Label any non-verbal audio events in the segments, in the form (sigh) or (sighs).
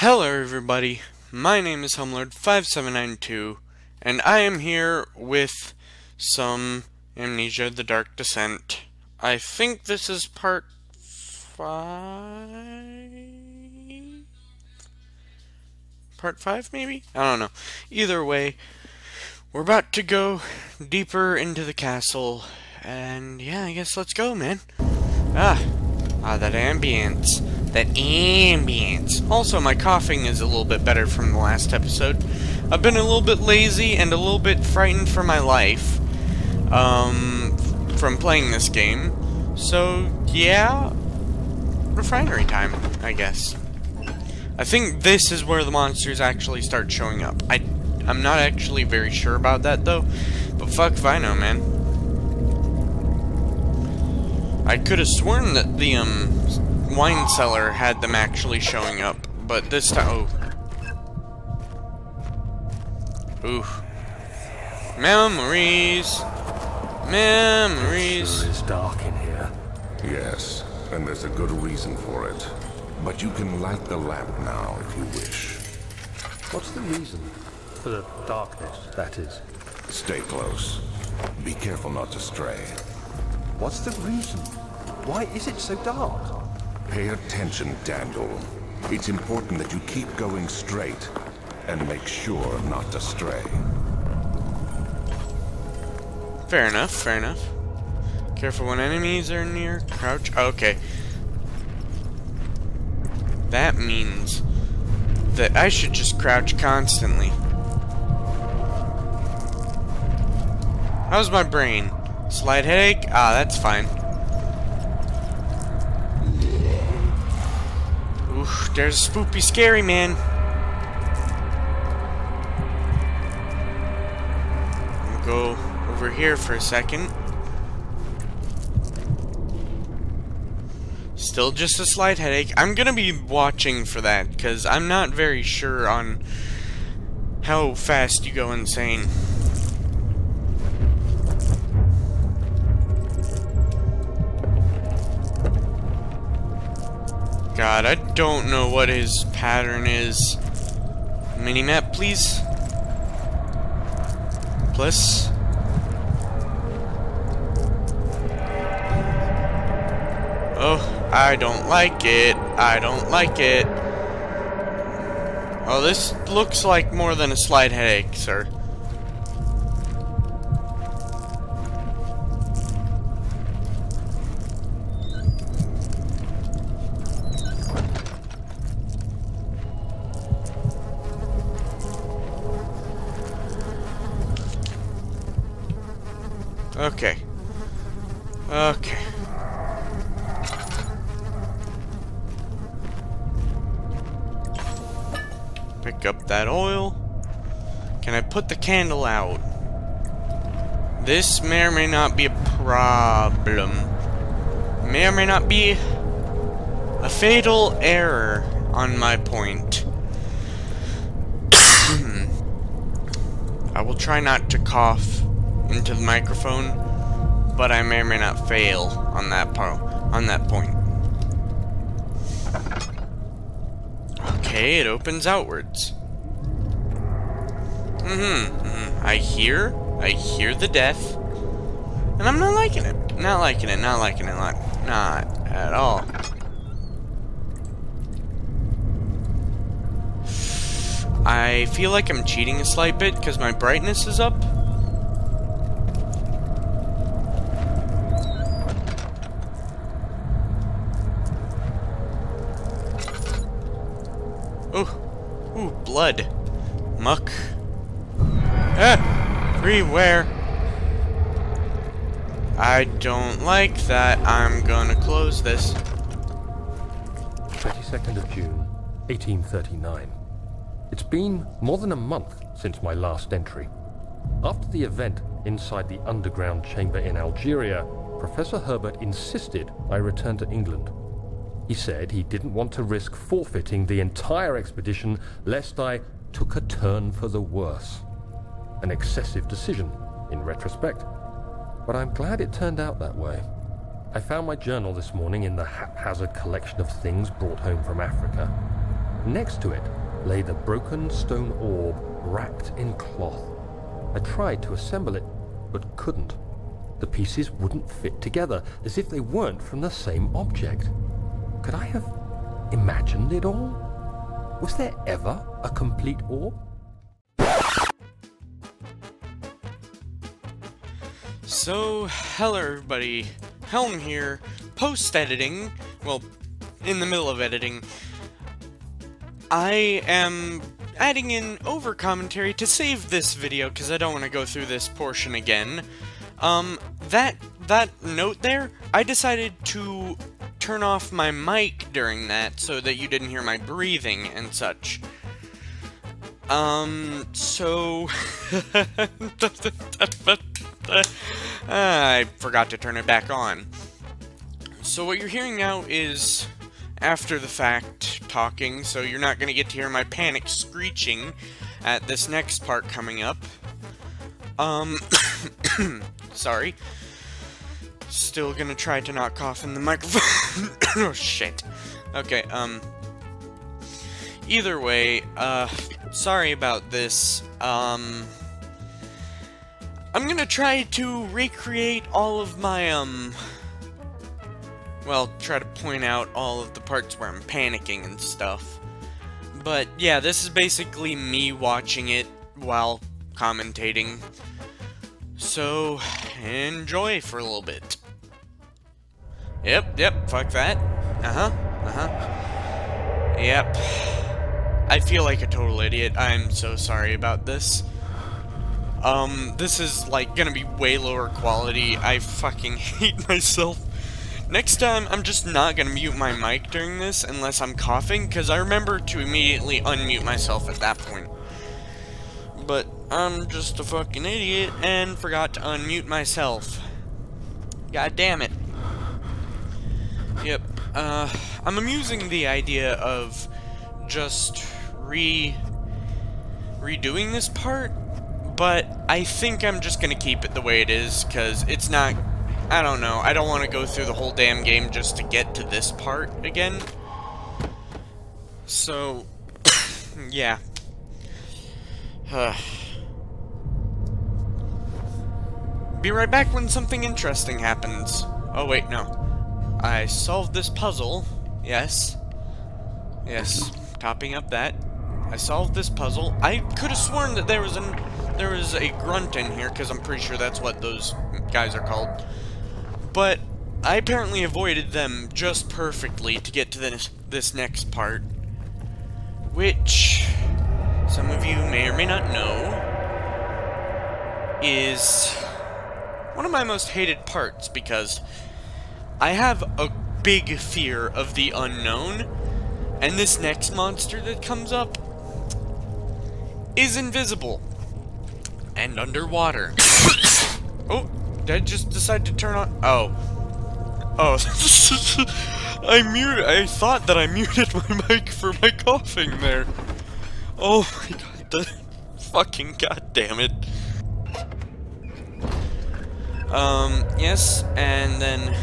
Hello everybody, my name is HelmLord5792, and I am here with some Amnesia The Dark Descent. I think this is part 5? Part 5 maybe? I don't know. Either way, we're about to go deeper into the castle, and yeah, I guess let's go, man. Ah, ah, that ambience that ambience. Also, my coughing is a little bit better from the last episode. I've been a little bit lazy and a little bit frightened for my life um, from playing this game. So, yeah, refinery time, I guess. I think this is where the monsters actually start showing up. I, I'm not actually very sure about that, though, but fuck if I know, man. I could have sworn that the, um, wine cellar had them actually showing up, but this time, oh. Ooh. Memories. Memories. It sure is dark in here. Yes, and there's a good reason for it. But you can light the lamp now if you wish. What's the reason? For the darkness, that is. Stay close. Be careful not to stray. What's the reason? Why is it so dark? Pay attention, Daniel. It's important that you keep going straight and make sure not to stray. Fair enough, fair enough. Careful when enemies are near. Crouch. Okay. That means that I should just crouch constantly. How's my brain? Slight headache? Ah, that's fine. There's a spoopy scary man. I'm gonna go over here for a second. Still just a slight headache. I'm gonna be watching for that, because I'm not very sure on how fast you go insane. God, I don't know what his pattern is. Minimap, please. Plus. Oh, I don't like it. I don't like it. Oh, this looks like more than a slight headache, sir. Pick up that oil. Can I put the candle out? This may or may not be a problem. May or may not be a fatal error on my point. (clears throat) I will try not to cough into the microphone, but I may or may not fail on that part on that point. Okay, it opens outwards. Mm-hmm. Mm -hmm. I hear, I hear the death, and I'm not liking it. Not liking it. Not liking it. Not, not at all. I feel like I'm cheating a slight bit because my brightness is up. Blood. Muck. Ah! Everywhere. I don't like that. I'm gonna close this. 22nd of June, 1839. It's been more than a month since my last entry. After the event inside the underground chamber in Algeria, Professor Herbert insisted I return to England. He said he didn't want to risk forfeiting the entire expedition lest I took a turn for the worse. An excessive decision, in retrospect. But I'm glad it turned out that way. I found my journal this morning in the haphazard collection of things brought home from Africa. Next to it lay the broken stone orb wrapped in cloth. I tried to assemble it, but couldn't. The pieces wouldn't fit together, as if they weren't from the same object. Could I have imagined it all? Was there ever a complete orb? So, hello everybody, Helm here, post-editing, well, in the middle of editing. I am adding in over commentary to save this video, because I don't want to go through this portion again. Um, that, that note there, I decided to turn off my mic during that so that you didn't hear my breathing and such. Um, so... (laughs) I forgot to turn it back on. So what you're hearing now is after the fact talking, so you're not going to get to hear my panic screeching at this next part coming up. Um, (coughs) sorry. Still gonna try to not cough in the microphone. (coughs) oh, shit. Okay, um... Either way, uh, sorry about this. Um... I'm gonna try to recreate all of my, um... Well, try to point out all of the parts where I'm panicking and stuff. But, yeah, this is basically me watching it while commentating. So, enjoy for a little bit. Yep, yep, fuck that. Uh-huh, uh-huh. Yep. I feel like a total idiot. I'm so sorry about this. Um, this is, like, gonna be way lower quality. I fucking (laughs) hate myself. Next time, I'm just not gonna mute my mic during this unless I'm coughing, because I remember to immediately unmute myself at that point. But I'm just a fucking idiot and forgot to unmute myself. God damn it. Yep. Uh, I'm amusing the idea of just re redoing this part but I think I'm just going to keep it the way it is, because it's not... I don't know. I don't want to go through the whole damn game just to get to this part again. So, (coughs) yeah. (sighs) Be right back when something interesting happens. Oh, wait, no. I solved this puzzle. Yes. Yes. Topping up that. I solved this puzzle. I could have sworn that there was an there was a grunt in here, because I'm pretty sure that's what those guys are called. But I apparently avoided them just perfectly to get to this, this next part. Which, some of you may or may not know, is one of my most hated parts, because I have a big fear of the unknown, and this next monster that comes up is invisible and underwater. (coughs) oh, did I just decide to turn on? Oh. Oh. (laughs) I muted. I thought that I muted my (laughs) mic for my coughing there. Oh my god. The (laughs) fucking goddamn it. Um, yes, and then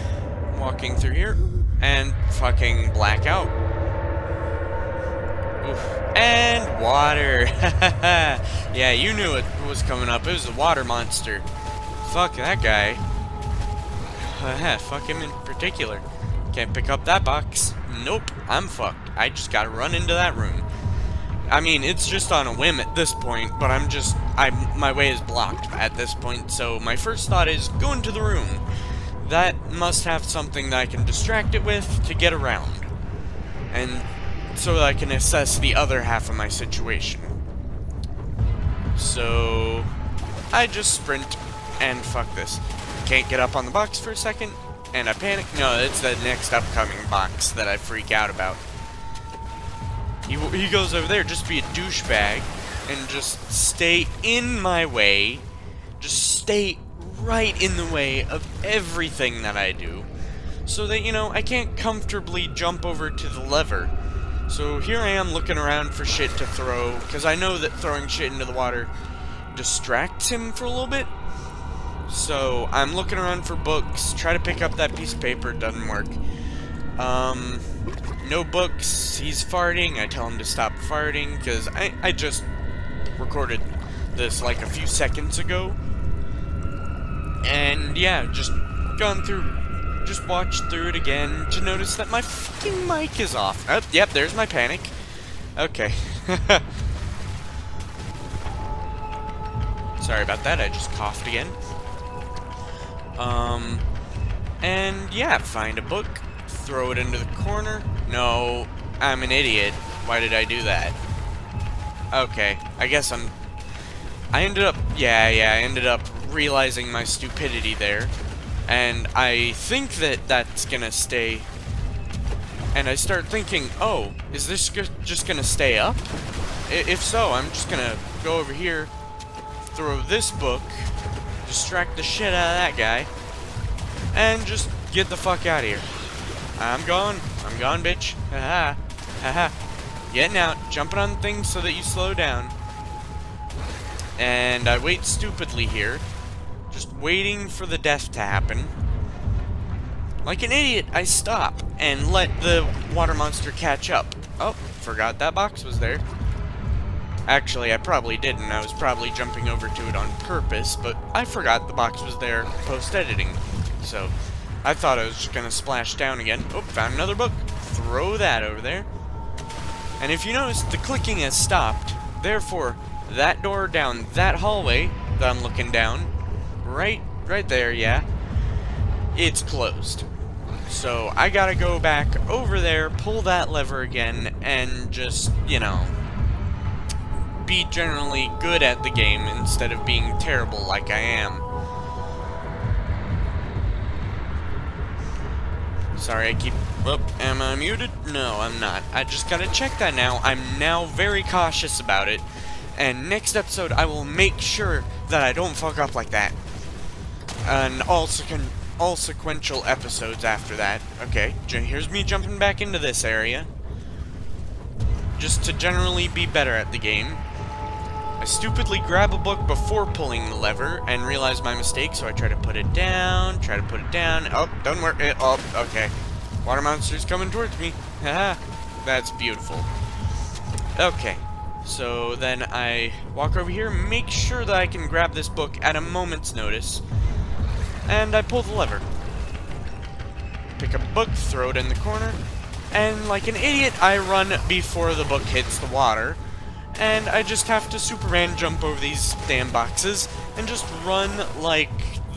walking through here and fucking blackout. Oof. And water. (laughs) yeah, you knew it was coming up. It was a water monster. Fuck that guy. (sighs) fuck him in particular. Can't pick up that box. Nope, I'm fucked. I just gotta run into that room. I mean, it's just on a whim at this point, but I'm just, I my way is blocked at this point, so my first thought is, go into the room. That must have something that I can distract it with to get around. And so that I can assess the other half of my situation. So, I just sprint and fuck this. Can't get up on the box for a second, and I panic. No, it's the next upcoming box that I freak out about. He, he goes over there, just be a douchebag, and just stay in my way. Just stay right in the way of everything that I do. So that, you know, I can't comfortably jump over to the lever so here I am looking around for shit to throw, because I know that throwing shit into the water distracts him for a little bit. So I'm looking around for books, try to pick up that piece of paper, doesn't work. Um, no books, he's farting, I tell him to stop farting, because I, I just recorded this like a few seconds ago. And yeah, just gone through, just watched through it again to notice that my fucking mic is off. Oh, yep, there's my panic. Okay. (laughs) Sorry about that, I just coughed again. Um, and yeah, find a book, throw it into the corner. No, I'm an idiot. Why did I do that? Okay, I guess I'm... I ended up... Yeah, yeah, I ended up realizing my stupidity there. And I think that that's gonna stay... And I start thinking, oh, is this just gonna stay up? If so, I'm just gonna go over here, throw this book, distract the shit out of that guy, and just get the fuck out of here. I'm gone. I'm gone, bitch. (laughs) Haha. Haha. Getting out, jumping on things so that you slow down. And I wait stupidly here, just waiting for the death to happen. Like an idiot, I stop and let the water monster catch up. Oh, forgot that box was there. Actually, I probably didn't. I was probably jumping over to it on purpose, but I forgot the box was there post-editing. So, I thought I was just gonna splash down again. Oh, found another book. Throw that over there. And if you notice, the clicking has stopped. Therefore, that door down that hallway that I'm looking down, right, right there, yeah, it's closed. So I gotta go back over there, pull that lever again, and just, you know, be generally good at the game instead of being terrible like I am. Sorry, I keep... Oh, am I muted? No, I'm not. I just gotta check that now. I'm now very cautious about it. And next episode, I will make sure that I don't fuck up like that. And all, sequen all sequential episodes after that. Okay, here's me jumping back into this area. Just to generally be better at the game. I stupidly grab a book before pulling the lever and realize my mistake, so I try to put it down, try to put it down. Oh, don't work. It, oh, okay. Water monster's coming towards me. Haha. That's beautiful. Okay. So then I walk over here, make sure that I can grab this book at a moment's notice, and I pull the lever. Pick up a book, throw it in the corner, and like an idiot, I run before the book hits the water, and I just have to Superman jump over these damn boxes and just run like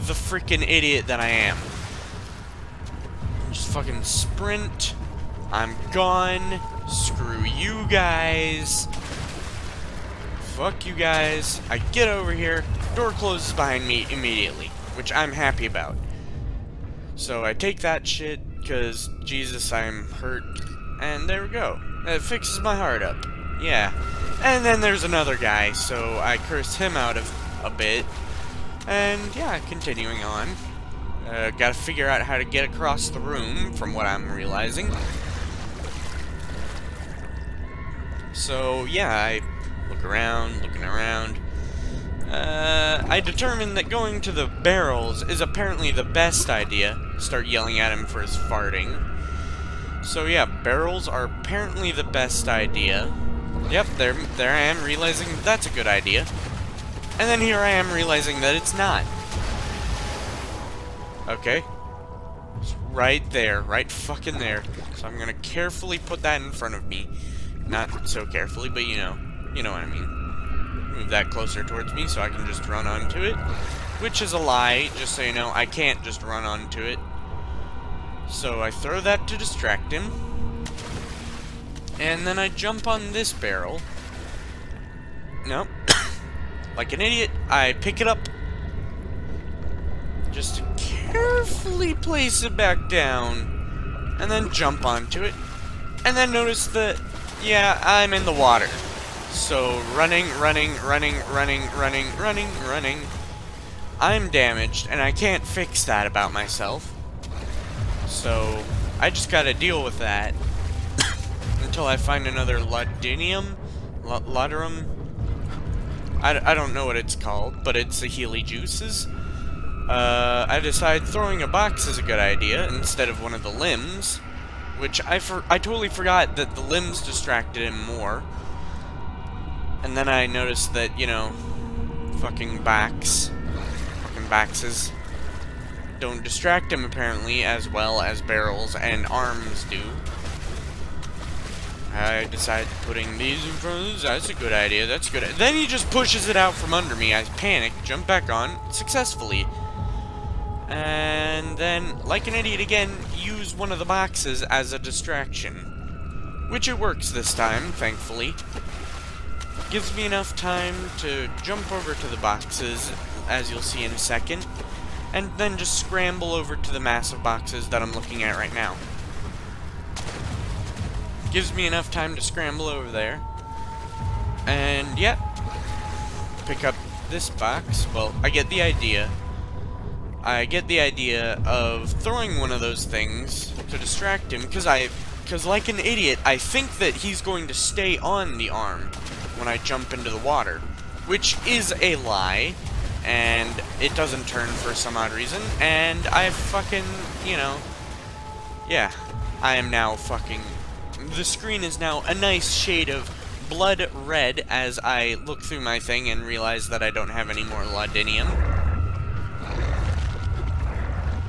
the freaking idiot that I am. Just fucking sprint. I'm gone. Screw you guys. Fuck you guys. I get over here. Door closes behind me immediately, which I'm happy about. So I take that shit, because, Jesus, I'm hurt. And there we go. It fixes my heart up. Yeah. And then there's another guy, so I cursed him out of a bit. And yeah, continuing on. Uh, gotta figure out how to get across the room, from what I'm realizing. So yeah, I look around, looking around. Uh, I determined that going to the barrels is apparently the best idea. Start yelling at him for his farting. So yeah, barrels are apparently the best idea. Yep, there, there I am realizing that's a good idea. And then here I am realizing that it's not. Okay. It's right there, right fucking there. So I'm gonna carefully put that in front of me. Not so carefully, but you know, you know what I mean. Move that closer towards me so I can just run onto it. Which is a lie, just so you know, I can't just run onto it. So I throw that to distract him. And then I jump on this barrel. Nope. (coughs) like an idiot, I pick it up. Just carefully place it back down. And then jump onto it. And then notice that, yeah, I'm in the water. So, running, running, running, running, running, running, running. I'm damaged, and I can't fix that about myself. So, I just gotta deal with that (coughs) until I find another Ludinium? Luderum? I, I don't know what it's called, but it's the Healy Juices. Uh, I decide throwing a box is a good idea instead of one of the limbs. which I for I totally forgot that the limbs distracted him more. And then I noticed that, you know, fucking backs, fucking baxes, don't distract him apparently as well as barrels and arms do. I decided putting these in front of this. That's a good idea. That's good. Then he just pushes it out from under me. I panic, jump back on successfully. And then, like an idiot again, use one of the boxes as a distraction. Which it works this time, thankfully. Gives me enough time to jump over to the boxes, as you'll see in a second, and then just scramble over to the massive boxes that I'm looking at right now. Gives me enough time to scramble over there. And, yeah. Pick up this box. Well, I get the idea. I get the idea of throwing one of those things to distract him, because I, because like an idiot, I think that he's going to stay on the arm when I jump into the water, which is a lie, and it doesn't turn for some odd reason, and I fucking, you know, yeah, I am now fucking, the screen is now a nice shade of blood red as I look through my thing and realize that I don't have any more Laudinium.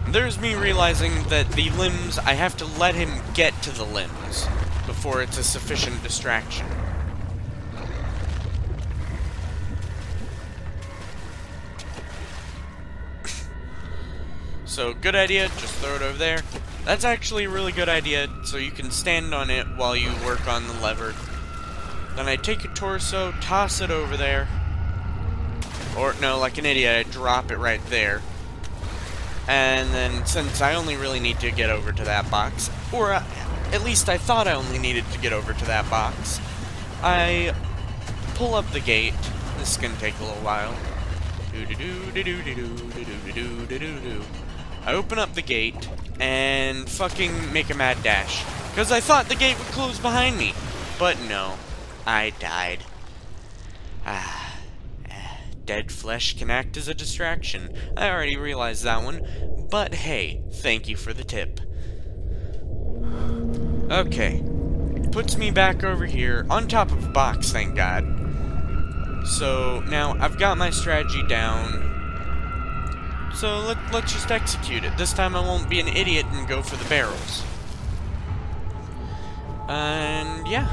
There's me realizing that the limbs, I have to let him get to the limbs before it's a sufficient distraction. So, good idea, just throw it over there. That's actually a really good idea, so you can stand on it while you work on the lever. Then I take a torso, toss it over there. Or, no, like an idiot, I drop it right there. And then, since I only really need to get over to that box, or uh, at least I thought I only needed to get over to that box, I pull up the gate. This is going to take a little while. Do do do do do do do do do do do do. I open up the gate and fucking make a mad dash. Because I thought the gate would close behind me. But no. I died. Ah. Dead flesh can act as a distraction. I already realized that one. But hey, thank you for the tip. Okay. Puts me back over here, on top of a box, thank god. So, now, I've got my strategy down. So let, let's just execute it. This time I won't be an idiot and go for the barrels. And yeah.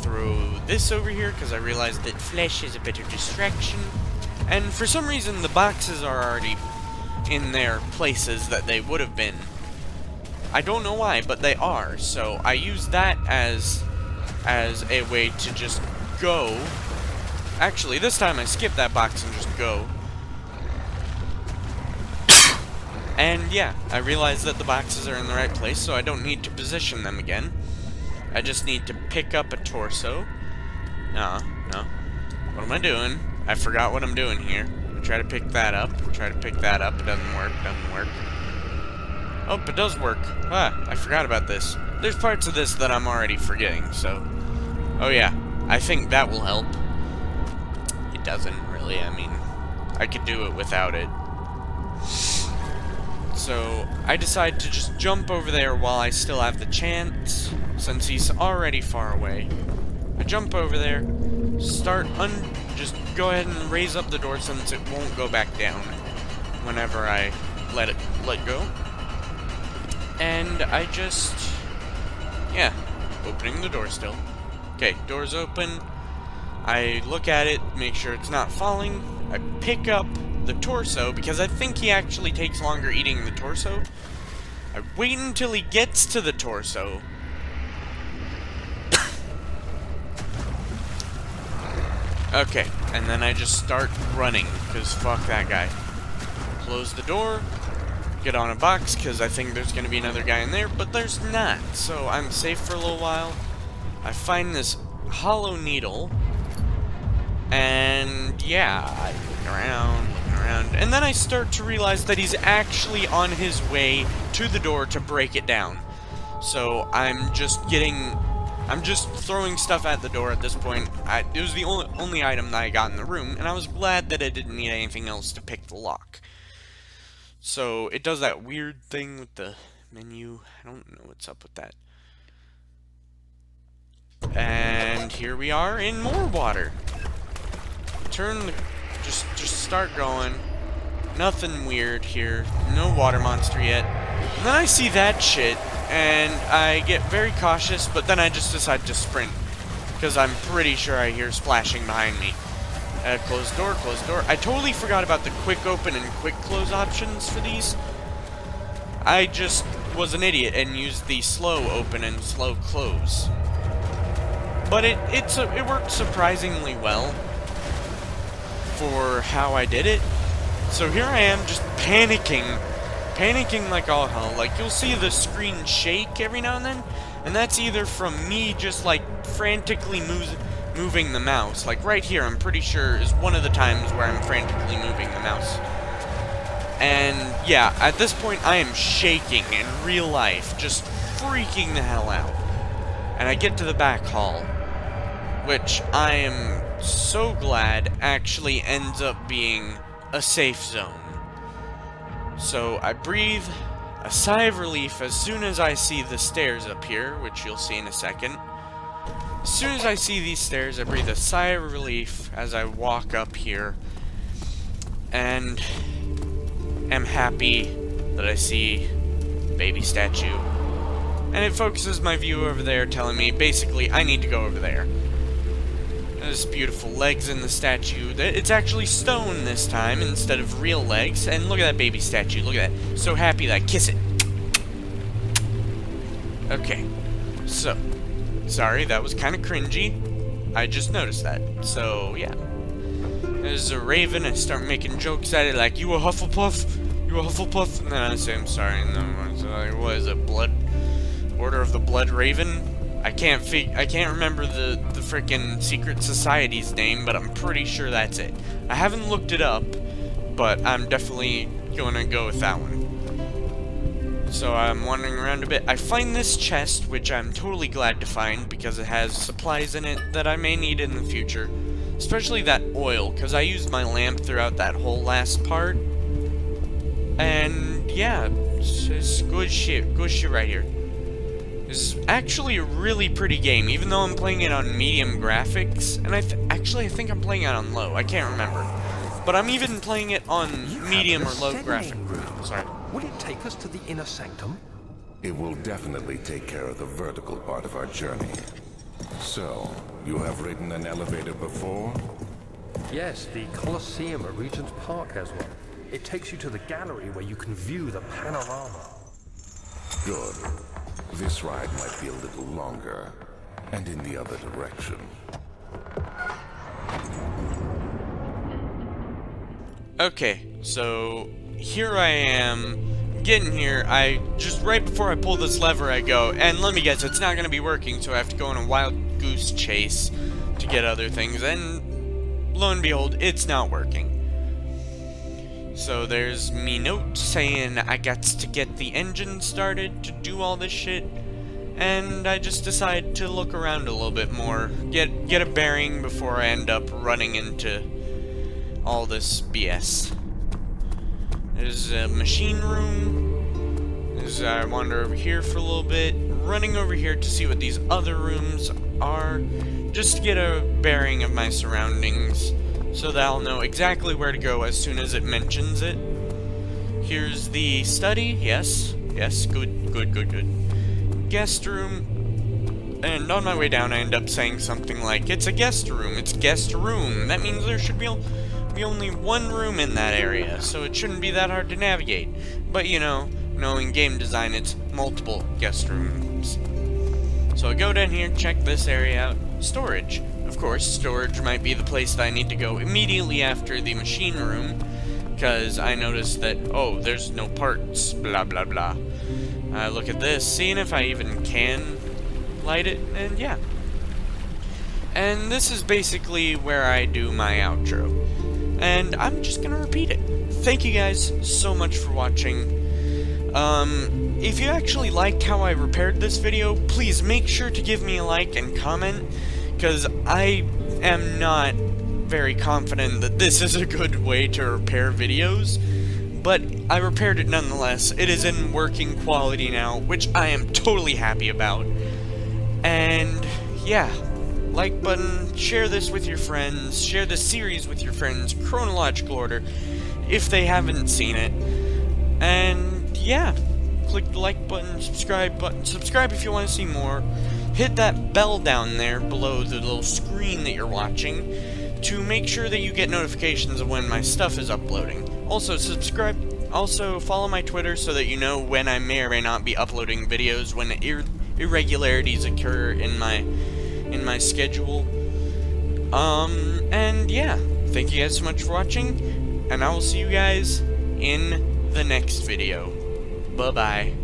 Throw this over here because I realized that flesh is a better distraction. And for some reason the boxes are already in their places that they would have been. I don't know why, but they are. So I use that as as a way to just go Actually, this time I skip that box and just go. and yeah, I realize that the boxes are in the right place, so I don't need to position them again. I just need to pick up a torso. No, no. What am I doing? I forgot what I'm doing here. I try to pick that up. I Try to pick that up. It doesn't work. Doesn't work. Oh, it does work. Ah, I forgot about this. There's parts of this that I'm already forgetting, so... Oh yeah, I think that will help doesn't, really. I mean, I could do it without it. So, I decide to just jump over there while I still have the chance, since he's already far away. I jump over there, start un... just go ahead and raise up the door since it won't go back down whenever I let it let go. And I just... yeah, opening the door still. Okay, door's open. I look at it, make sure it's not falling. I pick up the torso, because I think he actually takes longer eating the torso. I wait until he gets to the torso. okay, and then I just start running, because fuck that guy. Close the door, get on a box, because I think there's going to be another guy in there, but there's not, so I'm safe for a little while. I find this hollow needle, yeah, I look around, look around, and then I start to realize that he's actually on his way to the door to break it down. So I'm just getting, I'm just throwing stuff at the door at this point. I, it was the only, only item that I got in the room, and I was glad that I didn't need anything else to pick the lock. So it does that weird thing with the menu. I don't know what's up with that. And here we are in more water. Turn the... Just, just start going. Nothing weird here. No water monster yet. And then I see that shit, and I get very cautious, but then I just decide to sprint. Because I'm pretty sure I hear splashing behind me. Uh, closed door, closed door. I totally forgot about the quick open and quick close options for these. I just was an idiot and used the slow open and slow close. But it it's a, it worked surprisingly well for how I did it. So here I am just panicking, panicking like all hell. Like you'll see the screen shake every now and then, and that's either from me just like frantically moving moving the mouse. Like right here, I'm pretty sure is one of the times where I'm frantically moving the mouse. And yeah, at this point I am shaking in real life, just freaking the hell out. And I get to the back hall, which I am so glad actually ends up being a safe zone. So I breathe a sigh of relief as soon as I see the stairs up here, which you'll see in a second. As soon as I see these stairs, I breathe a sigh of relief as I walk up here. And am happy that I see baby statue. And it focuses my view over there, telling me, basically, I need to go over there. There's beautiful legs in the statue. It's actually stone this time instead of real legs. And look at that baby statue. Look at that. So happy that kiss it. Okay. So, Sorry, that was kind of cringy. I just noticed that. So, yeah. There's a raven, I start making jokes at it, like, you a Hufflepuff? You a Hufflepuff? And then I say, I'm sorry, no, so like, what is it, Blood? Order of the Blood Raven? I can't fig I can't remember the, the freaking secret society's name, but I'm pretty sure that's it. I haven't looked it up, but I'm definitely gonna go with that one so I'm wandering around a bit. I find this chest, which I'm totally glad to find because it has supplies in it that I may need in the future. Especially that oil, because I used my lamp throughout that whole last part. And yeah, it's good shit, good shit right here. This is actually a really pretty game, even though I'm playing it on medium graphics. And I actually I think I'm playing it on low, I can't remember. But I'm even playing it on medium or low graphics. Sorry. Will it take us to the inner sanctum? It will definitely take care of the vertical part of our journey. So, you have ridden an elevator before? Yes, the Colosseum at Regent's Park has one. It takes you to the gallery where you can view the panorama. Good. This ride might be a little longer, and in the other direction. Okay, so here I am, getting here, I, just right before I pull this lever I go, and let me guess, it's not going to be working, so I have to go on a wild goose chase to get other things, and lo and behold, it's not working. So there's me note saying I got to get the engine started to do all this shit, and I just decide to look around a little bit more, get get a bearing before I end up running into all this BS. There's a machine room. As I wander over here for a little bit, running over here to see what these other rooms are, just to get a bearing of my surroundings, so that I'll know exactly where to go as soon as it mentions it. Here's the study, yes, yes, good, good, good, good. Guest room, and on my way down I end up saying something like, it's a guest room, it's guest room, that means there should be be only one room in that area, so it shouldn't be that hard to navigate. But you know, knowing game design, it's multiple guest rooms. So I go down here, check this area out. Storage. Of course, storage might be the place that I need to go immediately after the machine room, because I noticed that, oh, there's no parts, blah blah blah. I look at this, seeing if I even can light it, and yeah. And this is basically where I do my outro and I'm just gonna repeat it. Thank you guys so much for watching. Um, if you actually liked how I repaired this video, please make sure to give me a like and comment, because I am not very confident that this is a good way to repair videos, but I repaired it nonetheless. It is in working quality now, which I am totally happy about. And yeah, like button, share this with your friends, share the series with your friends, chronological order, if they haven't seen it. And yeah, click the like button, subscribe button, subscribe if you want to see more. Hit that bell down there below the little screen that you're watching to make sure that you get notifications of when my stuff is uploading. Also, subscribe, also follow my Twitter so that you know when I may or may not be uploading videos, when ir irregularities occur in my in my schedule. Um, and yeah, thank you guys so much for watching, and I will see you guys in the next video. Bye-bye.